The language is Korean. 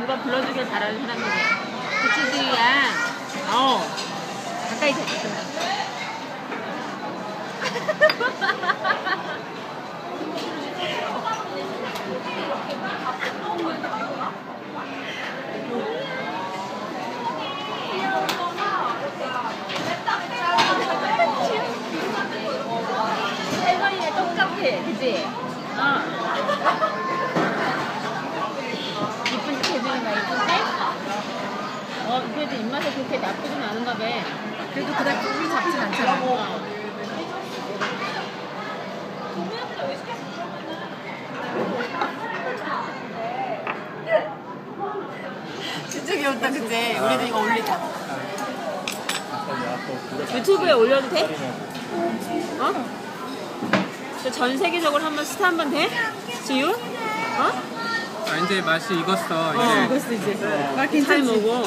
누가 불러주길 바라는 사람들이야. 그치, 지희야? 어. 가까이. 할머니네 똑같아, 그치? 어. 이쁜 척 해주는 거야, 이쁜데? 어, 그래도 입 맛에 그렇게 나쁘진 않은가 봐. 그래도 그다지 고기 잡진 않잖아. 진짜 귀엽다, 그치? 우리도 이거 올리자. 유튜브에 올려도 돼? 어? 저전 세계적으로 한번 스타 한 번 돼? 지유? 어? 아 이제 맛이 익었어. 어, 이제 이거 쓰지. 아, 잘 괜찮지? 먹어.